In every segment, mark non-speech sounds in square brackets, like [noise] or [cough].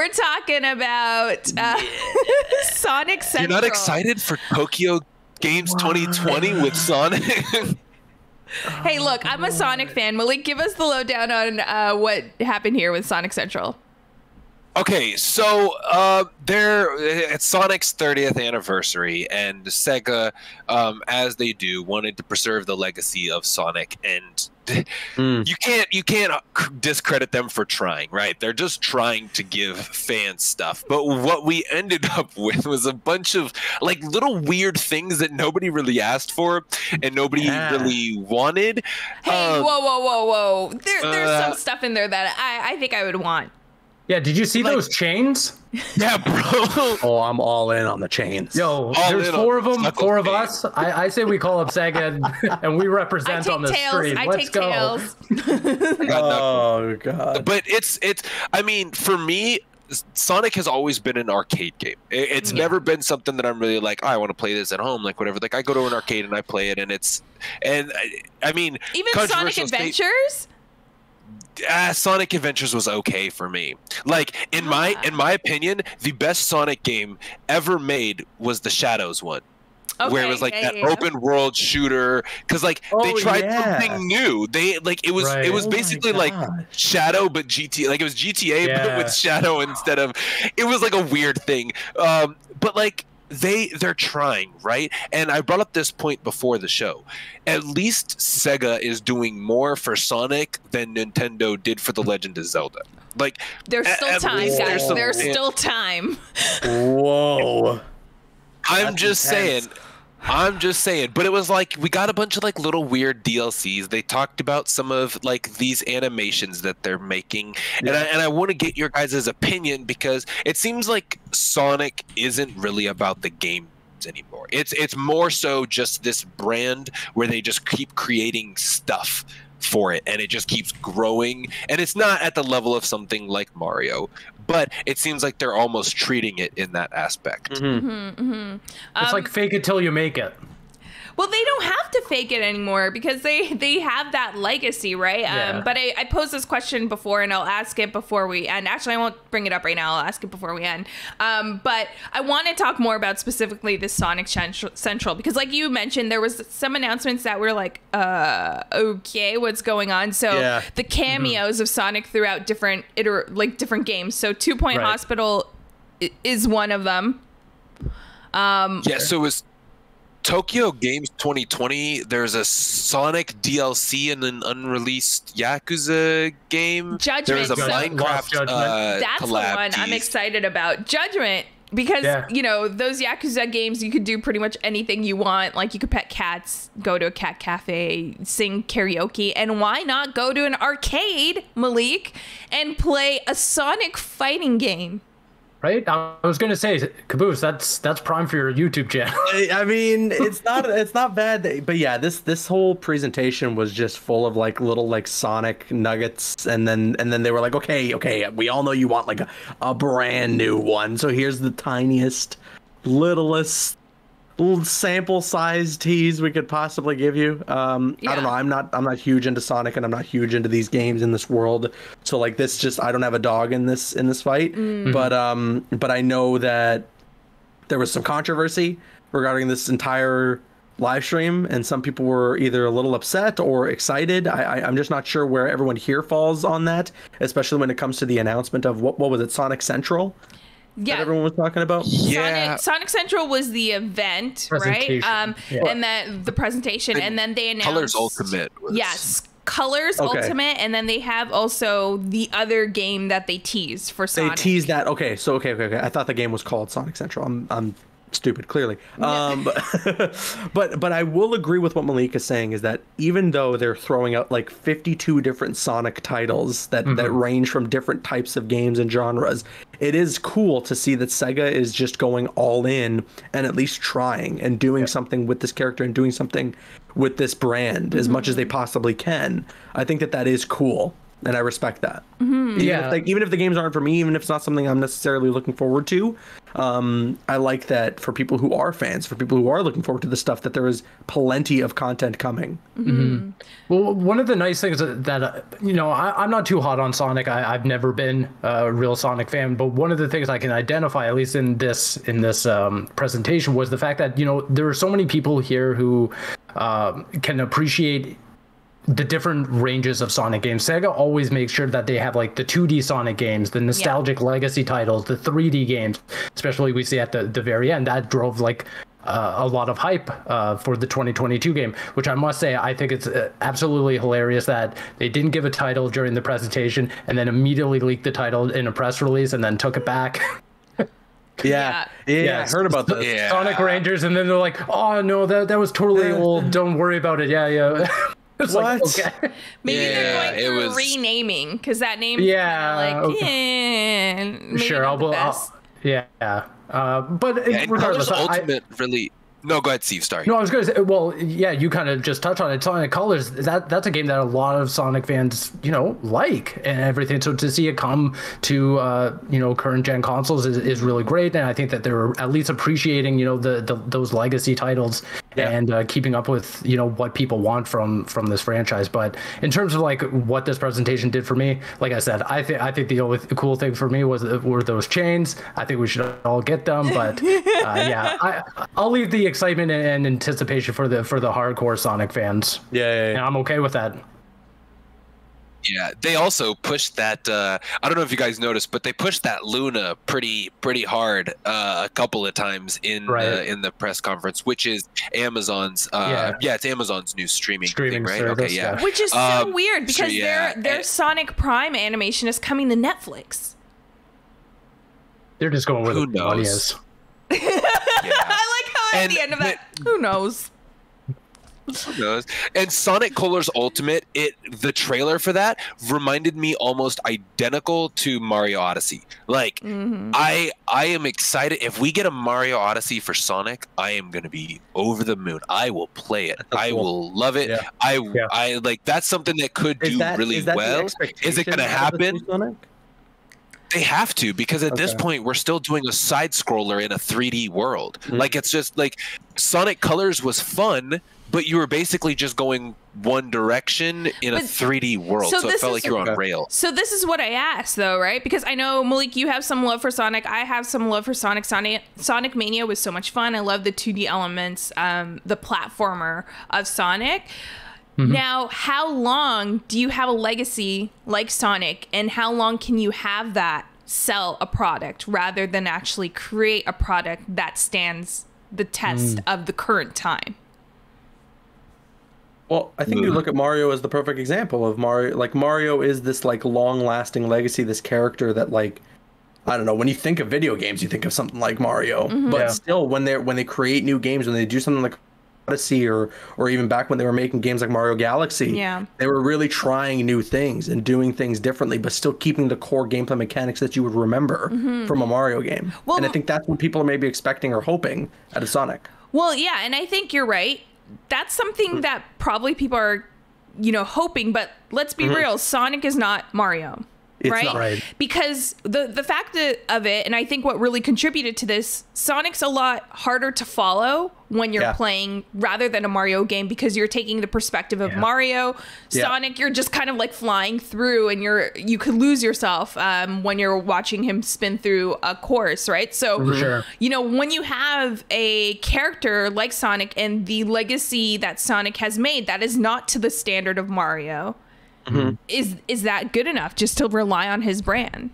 we're talking about uh, [laughs] Sonic Central. You're not excited for Tokyo Games 2020 with Sonic? Hey, look, I'm a Sonic fan. Malik, give us the lowdown on uh, what happened here with Sonic Central. Okay, so uh, there it's Sonic's 30th anniversary, and Sega, um, as they do, wanted to preserve the legacy of Sonic, and Mm. you can't you can't discredit them for trying, right? They're just trying to give fans stuff. But what we ended [laughs] up with was a bunch of like little weird things that nobody really asked for and nobody Yeah. really wanted. Hey, Um, whoa, whoa, whoa, whoa! There, there's uh, some stuff in there that I, I think I would want. Yeah, did you see Like- those chains? [laughs] yeah, bro. Oh, I'm all in on the chains. Yo, All there's four of them, four of us. I, I say we call up Sega and, [laughs] and we represent on the tails. screen. I Let's take go. tails. [laughs] Got Knuckles. Oh god. but it's it's i mean for me sonic has always been an arcade game it's Yeah. never been something that i'm really like oh, i want to play this at home like whatever like i go to an arcade and i play it and it's and i, I mean Even Sonic controversial state- Adventures. Uh, sonic adventures was okay for me like in my Ah. in my opinion the best sonic game ever made was the shadows one where it was like yeah, that yeah, yeah. open world shooter because like they Oh, tried yeah. something new they like it was Right. it was Oh basically like shadow but gt like it was gta but with shadow instead of it was like a weird thing um but like they they're trying right and i brought up this point before the show at least sega is doing more for sonic than nintendo did for the legend of zelda like There's at- still at time, least guys. there's some- There's still time. [laughs] Whoa. I'm That's just intense. saying. I'm just saying, but it was like we got a bunch of like little weird DLCs. They talked about some of like these animations that they're making, and I and I want to get your guys' opinion because it seems like Sonic isn't really about the games anymore. It's it's more so just this brand where they just keep creating stuff for it and it just keeps growing and it's not at the level of something like Mario but it seems like they're almost treating it in that aspect. Mhm. Mm-hmm. It's like fake it till you make it. Well, they don't have to fake it anymore because they they have that legacy, right? Yeah. Um, but I, I posed this question before, and I'll ask it before we end. Actually, I won't bring it up right now. I'll ask it before we end. Um, but I want to talk more about specifically the Sonic Central, Central because, like you mentioned, there was some announcements that were like, uh, okay, what's going on? So Yeah. the cameos of Sonic throughout different iter- like different games. So Two Point Right. Hospital is one of them. Um, Yeah, so it was Tokyo Games 2020. There's a Sonic DLC and an unreleased Yakuza game. Judgment, There's a so- Minecraft Judgment. uh, That's the collab one I'm excited about. Judgment. Because Yeah. you know those Yakuza games, you could do pretty much anything you want. Like you could pet cats, go to a cat cafe, sing karaoke, and why not go to an arcade, Malik, and play a Sonic fighting game? Right? I was gonna say, Caboose, that's that's prime for your YouTube channel. [laughs] I mean, it's not it's not bad, but yeah, this this whole presentation was just full of like little like Sonic nuggets, and then and then they were like, okay, okay, we all know you want like a, a brand new one, so here's the tiniest, littlest, little sample size tease we could possibly give you. Um, I don't know, I'm not I'm not huge into Sonic, and I'm not huge into these games in this world, so like this just I don't have a dog in this in this fight, but um, but I know that there was some controversy regarding this entire live stream and some people were either a little upset or excited. I, I i'm just not sure where everyone here falls on that especially when it comes to the announcement of what, what was it sonic central Yeah, that everyone was talking about Yeah. Sonic, Sonic Central was the event, right? Um, Yeah. and then the presentation, and, then they announced Colors Ultimate. Was, Yes, Colors Okay. Ultimate, and then they have also the other game that they teased for Sonic. they Sonic. teased that okay so okay, okay okay i thought the game was called sonic central i'm i'm stupid clearly. Um but, [laughs] but but i will agree with what malik is saying is that even though they're throwing out like 52 different sonic titles that that range from different types of games and genres it is cool to see that sega is just going all in and at least trying and doing something with this character and doing something with this brand as much as they possibly can. I think that that is cool and i respect that even Yeah. if, like, even if the games aren't for me, even if it's not something I'm necessarily looking forward to, um, I like that for people who are fans, for people who are looking forward to the stuff, that there is plenty of content coming. Well, one of the nice things that, that uh, you know, I, I'm not too hot on Sonic. I, I've never been a real Sonic fan, but one of the things I can identify, at least in this in this um, presentation, was the fact that you know there are so many people here who um, can appreciate the different ranges of Sonic games. Sega always makes sure that they have like the 2D Sonic games, the nostalgic legacy titles, the 3D games, especially we see at the, the very end. That drove like uh, a lot of hype uh, for the 2022 game, which I must say, I think it's uh, absolutely hilarious that they didn't give a title during the presentation and then immediately leaked the title in a press release and then took it back. [laughs] Yeah, yeah, Yeah, I heard about the Yeah. Sonic Rangers, and then they're like, "Oh no, that that was totally old. Don't worry about it." Yeah, yeah. [laughs] [laughs] It's like, What? okay. [laughs] Maybe Yeah, they're it going through was- renaming because that name. Yeah, Like, okay. eh, maybe sure, not I'll, I'll, yeah. Uh, but Yeah, and regardless, Colors I, Ultimate really. No, go ahead, Steve. Sorry. No, I was going to say, well, yeah, you kind of just touched on it. Sonic Colors, that that's a game that a lot of Sonic fans, you know, like and everything. So to see it come to, uh, you know, current gen consoles is, is really great. And I think that they're at least appreciating, you know, the, the those legacy titles Yeah. and uh, keeping up with, you know, what people want from from this franchise. But in terms of like what this presentation did for me, like I said, I think I think the only cool thing for me was were those chains. I think we should all get them. But [laughs] uh, yeah, I I'll leave the excitement and, and anticipation for the for the hardcore Sonic fans. Yeah, yeah, And yeah. I'm okay with that. Yeah, they also pushed that. Uh, I don't know if you guys noticed, but they pushed that Luna pretty pretty hard uh, a couple of times in Right. uh, in the press conference, which is Amazon's. Uh, Yeah. yeah. it's Amazon's new streaming, Streaming thing, right? service, okay, yeah. yeah. Which is so Um, weird so because yeah, their their and- Sonic Prime animation is coming to Netflix. They're just going where Who the money is. yeah. [laughs] I like how at And the end of that, who knows? Who knows? And Sonic Colors Ultimate, it the trailer for that reminded me almost identical to Mario Odyssey. Like Mm-hmm. I I am excited if we get a Mario Odyssey for Sonic, I am going to be over the moon. I will play it. I cool. will love it. Yeah. I Yeah. I like that's something that could Is do that, really is that well. Is it going to out of this happen? Sonic? They have to because at this point we're still doing a side scroller in a 3D world. Mm-hmm. Like it's just like Sonic Colors was fun, but you were basically just going one direction in a 3D world. so So, it this felt is- like you were on Okay. rails. So this is what I asked though, right? Because I know Malik, you have some love for Sonic. I have some love for Sonic. Sonic Sonic Mania was so much fun. I love the 2D elements, um, the platformer of Sonic. Now, how long do you have a legacy like Sonic, and how long can you have that sell a product rather than actually create a product that stands the test of the current time? Well, I think you look at Mario as the perfect example of Mario. Like Mario is this like long-lasting legacy, this character that like I don't know. When you think of video games, you think of something like Mario. Mm-hmm. But Yeah. still, when they are when they create new games, when they do something like Odyssey or or even back when they were making games like Mario Galaxy, Yeah. they were really trying new things and doing things differently, but still keeping the core gameplay mechanics that you would remember mm-hmm. from a Mario game. Well- and I think that's what people are maybe expecting or hoping out of Sonic. Well, yeah, and I think you're right. That's something hmm. that probably people are, you know, hoping. But let's be mm-hmm. real: Sonic is not Mario, right? Right. Because the the fact of it, and I think what really contributed to this, Sonic's a lot harder to follow when you're Yeah. playing rather than a Mario game because you're taking the perspective of Yeah. Mario. Yeah. Sonic, you're just kind of like flying through, and you're you could lose yourself um, when you're watching him spin through a course, right? So Sure. you know, when you have a character like Sonic and the legacy that Sonic has made, that is not to the standard of Mario. Mm-hmm. Is is that good enough just to rely on his brand?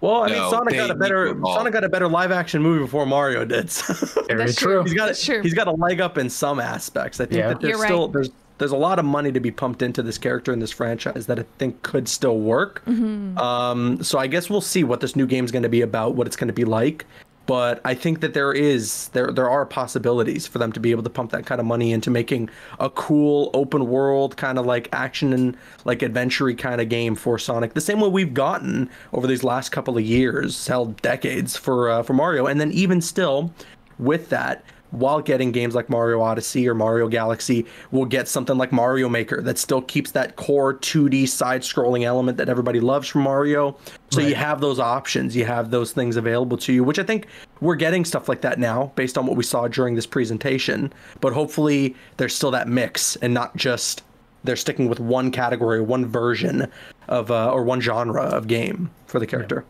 Well, I No, mean, Sonic got a better to. Sonic got a better live action movie before Mario did. so- Very That's true. true. he's got That's true. he's got a leg up in some aspects. I think Yeah. that there's You're still right. there's there's a lot of money to be pumped into this character and this franchise that I think could still work. Mm-hmm. Um, so I guess we'll see what this new game's going to be about, what it's going to be like. But I think that there is there there are possibilities for them to be able to pump that kind of money into making a cool open world kind of like action and like adventure kind of game for Sonic. The same way we've gotten over these last couple of years, hell decades for uh, for Mario, and then even still with that while getting games like Mario Odyssey or Mario Galaxy, we'll get something like Mario Maker that still keeps that core 2D side scrolling element that everybody loves from Mario. So you have those options, you have those things available to you, which I think we're getting stuff like that now based on what we saw during this presentation. But hopefully there's still that mix and not just they're sticking with one category, one version of uh, or one genre of game for the character.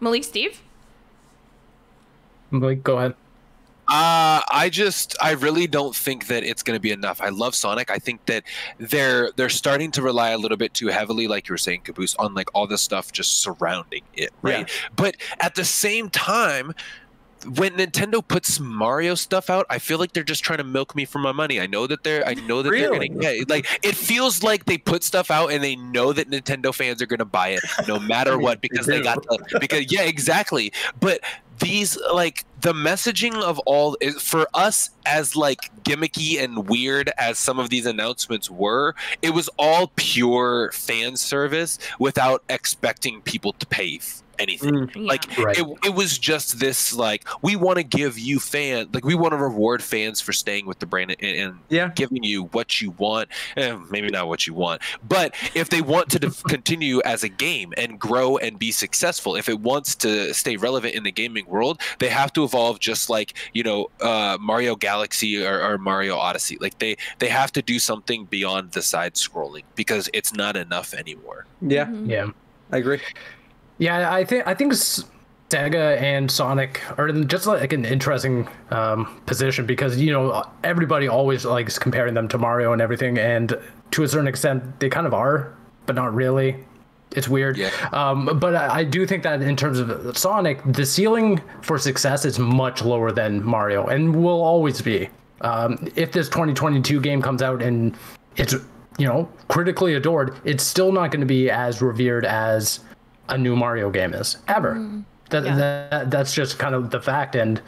Malik, Steve. Like, go ahead. Uh, I just I really don't think that it's going to be enough. I love Sonic. I think that they're they're starting to rely a little bit too heavily, like you were saying, Caboose, on like all the stuff just surrounding it, right? Yeah. But at the same time, when Nintendo puts Mario stuff out, I feel like they're just trying to milk me for my money. I know that they're I know that they're gonna get like it feels like they put stuff out and they know that Nintendo fans are gonna buy it no matter [laughs] what because they got the because yeah, exactly. But these like the messaging of all is for us as like gimmicky and weird as some of these announcements were, it was all pure fan service without expecting people to pay anything. Yeah. Like Right. it, it was just this like we want to give you fan like we want to reward fans for staying with the brand and, and Yeah. giving you what you want eh, maybe not what you want but if they want to def- continue as a game and grow and be successful if it wants to stay relevant in the gaming world they have to evolve just like you know uh, mario galaxy or, or mario odyssey like they they have to do something beyond the side scrolling because it's not enough anymore Yeah, Yeah. I agree. Yeah, I think I think Sega and Sonic are in just like an interesting um, position because you know everybody always likes comparing them to Mario and everything, and to a certain extent they kind of are, but not really. It's weird. Yeah. Um, but I, I do think that in terms of Sonic, the ceiling for success is much lower than Mario, and will always be. Um, if this 2022 game comes out and it's you know critically adored, it's still not going to be as revered as a new Mario game is ever. Mm. That, Yeah. that that's just kind of the fact, and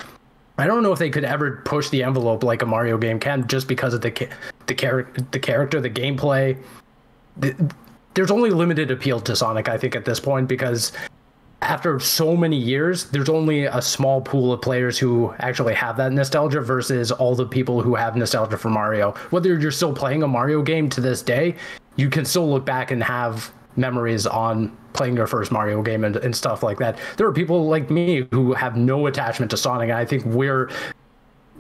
I don't know if they could ever push the envelope like a Mario game can, just because of the the character, the character, the gameplay. The, there's only limited appeal to Sonic, I think, at this point because after so many years, there's only a small pool of players who actually have that nostalgia versus all the people who have nostalgia for Mario. Whether you're still playing a Mario game to this day, you can still look back and have memories on playing your first Mario game and, and stuff like that. There are people like me who have no attachment to Sonic, and I think we're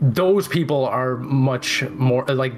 those people are much more like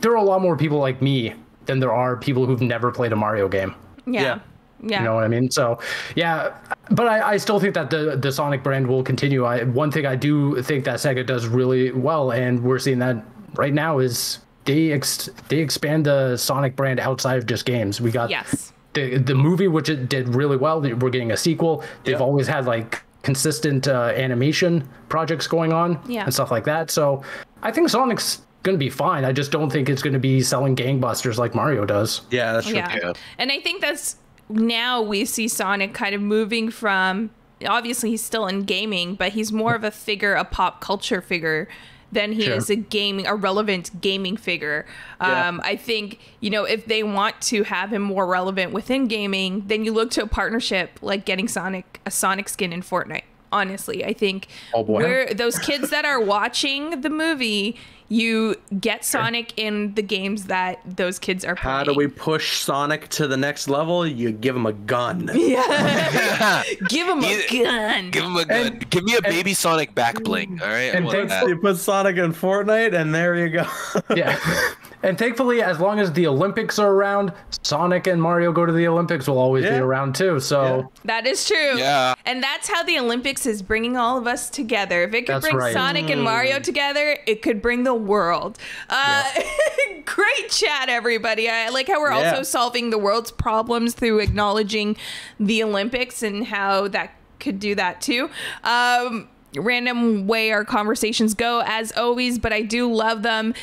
there are a lot more people like me than there are people who've never played a Mario game. Yeah. Yeah. Yeah. You know what I mean? So, yeah, but I, I still think that the the Sonic brand will continue. I one thing I do think that Sega does really well, and we're seeing that right now is they ex- they expand the Sonic brand outside of just games. We got yes. the the movie, which it did really well. We're getting a sequel. They've Yeah. always had like consistent uh, animation projects going on Yeah. and stuff like that. So I think Sonic's gonna be fine. I just don't think it's gonna be selling gangbusters like Mario does. Yeah, that's true. Yeah. Yeah. And I think that's now we see Sonic kind of moving from obviously he's still in gaming, but he's more of a figure, a pop culture figure than he Sure. is a gaming, a relevant gaming figure. Yeah. Um, I think, you know, if they want to have him more relevant within gaming, then you look to a partnership like getting Sonic, a Sonic skin in Fortnite. Honestly, I think Oh, boy. where those kids that are watching the movie, you get Sonic in the games that those kids are playing. How do we push Sonic to the next level? You give him a gun. [laughs] Yeah. [laughs] Give him a Yeah. gun. Give him a gun. Give me a baby Sonic back bling. All right. And want thanks you put Sonic in Fortnite, and there you go. Yeah. [laughs] and thankfully, as long as the Olympics are around, Sonic and Mario go to the Olympics will always be around too. So That is true. Yeah. And that's how the Olympics is bringing all of us together. If it could That's bring right. Sonic and Mario together, it could bring the world. Uh, [laughs] great chat, everybody. I like how we're Yeah. also solving the world's problems through acknowledging the Olympics and how that could do that too. Um, random way our conversations go as always but i do love them.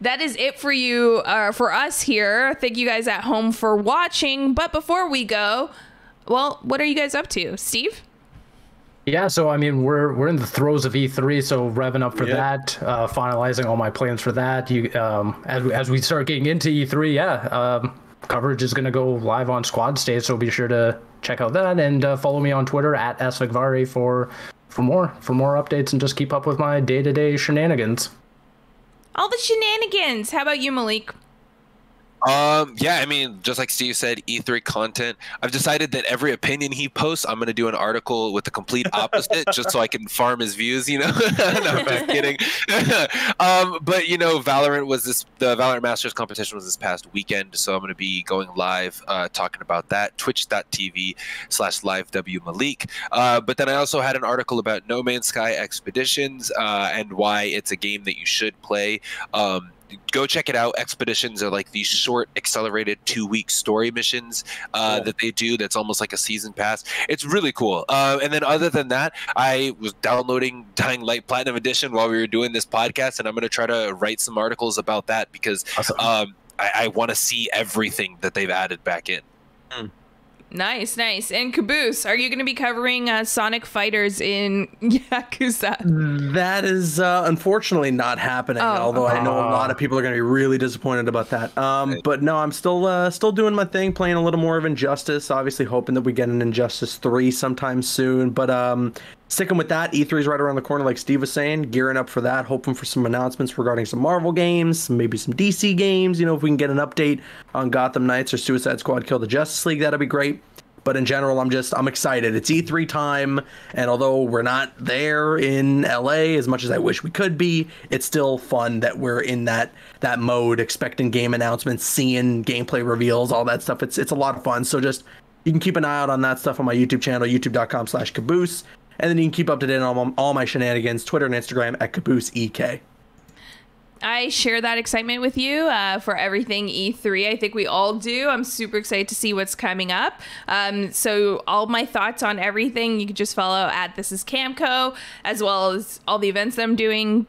That is it for you uh, for us here. Thank you guys at home for watching. But before we go well what are you guys up to? Steve? Yeah, so I mean, we're we're in the throes of E3, so revving up for Yeah. that, uh, finalizing all my plans for that. You, um, as we, as we start getting into E3, yeah, um, coverage is going to go live on Squad State, so be sure to check out that and uh, follow me on Twitter at svegvari for for more for more updates and just keep up with my day to day shenanigans. All the shenanigans. How about you, Malik? Um, yeah, I mean, just like Steve said, E3 content. I've decided that every opinion he posts, I'm going to do an article with the complete opposite, [laughs] just so I can farm his views. You know, [laughs] no, I'm not [laughs] kidding. um, but you know, Valorant was this. The Valorant Masters competition was this past weekend, so I'm going to be going live, uh, talking about that. Twitch.tv/slash live W Malik. Uh, but then I also had an article about No Man's Sky Expeditions uh, and why it's a game that you should play. Um, go check it out. Expeditions are like these short, accelerated two week story missions uh, that they do. That's almost like a season pass. It's really cool. Uh, and then other than that, I was downloading Dying Light Platinum Edition while we were doing this podcast, and I'm going to try to write some articles about that because Awesome. um, I, I want to see everything that they've added back in. Nice, nice. And Caboose, are you going to be covering uh, Sonic Fighters in [laughs] Yakuza? That is uh, unfortunately not happening. Oh. although I know a Ah. lot of people are going to be really disappointed about that. Um, but no, I'm still uh, still doing my thing, playing a little more of Injustice. Obviously, hoping that we get an Injustice three sometime soon. But um, sticking with that, E3 is right around the corner, like Steve was saying. Gearing up for that, hoping for some announcements regarding some Marvel games, maybe some DC games. You know, if we can get an update on Gotham Knights or Suicide Squad: Kill the Justice League, that'd be great but in general i'm just i'm excited it's e3 time and although we're not there in la as much as i wish we could be it's still fun that we're in that that mode expecting game announcements seeing gameplay reveals all that stuff it's it's a lot of fun so just you can keep an eye out on that stuff on my youtube channel youtube.com slash caboose and then you can keep up to date on all, my shenanigans twitter and instagram at caboose ek I share that excitement with you uh, for everything E3. I think we all do. I'm super excited to see what's coming up. Um, so, all my thoughts on everything, you can just follow at This Is Camco, as well as all the events that I'm doing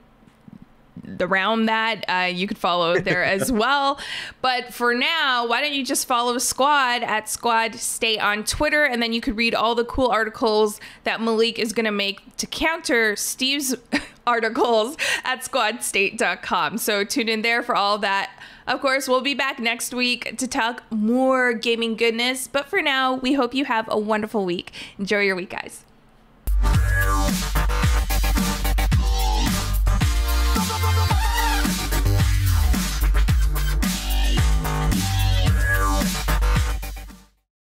around that. Uh, you could follow there as [laughs] well. But for now, why don't you just follow Squad at Squad State on Twitter, and then you could read all the cool articles that Malik is going to make to counter Steve's [laughs] articles at squadstate.com. So tune in there for all that. Of course, we'll be back next week to talk more gaming goodness. But for now, we hope you have a wonderful week. Enjoy your week, guys.